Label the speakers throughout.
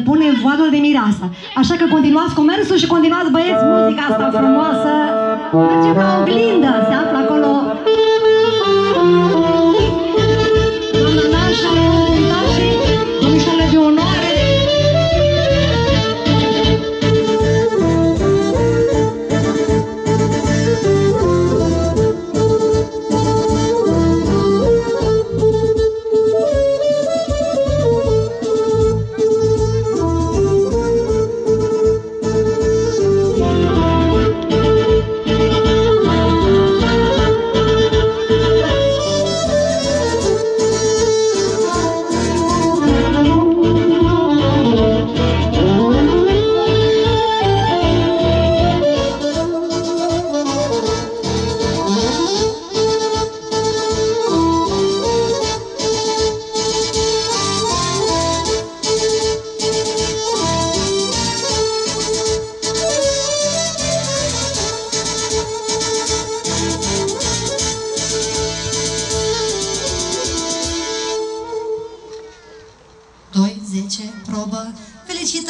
Speaker 1: pentru a se pune voalul de mireasă. Așa că continuați comerțul și continuați, băieți, muzica asta frumoasă. Mergem la oglindă, se află acolo.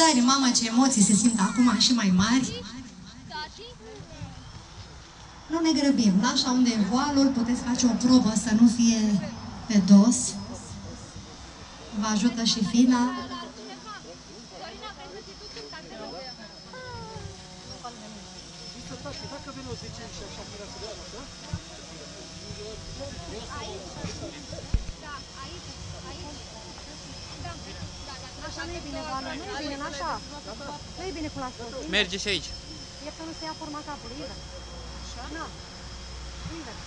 Speaker 2: Felicitări, mama, ce emoții se simt acum și mai mari. Nu ne grăbim, da? Așa unde e voalul, puteți face o probă să nu fie pe dos. Vă ajută și fina.
Speaker 1: Așa nu e bine, Oana, nu e bine, așa. Nu e bine cu lasă.
Speaker 3: Merge și aici.
Speaker 1: E că nu se ia forma capului, invers. Așa? Da. Invers.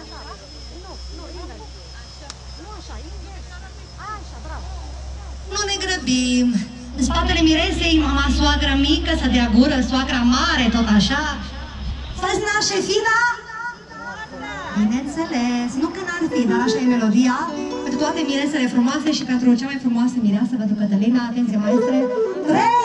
Speaker 1: Așa, nu, nu, invers. Nu așa, invers. Așa, bravo.
Speaker 2: Nu ne grăbim. În spatele miresei, mama soagră mică, să dea gură, soagra mare, tot așa. Să-ți naște fina? Bineînțeles, nu că n-ar fi, dar așa e melodia. Pentru toate miresele frumoase și pentru cea mai frumoasă mireasă, pentru Cătălina, atenție maestre. 3,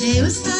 Speaker 2: geostar.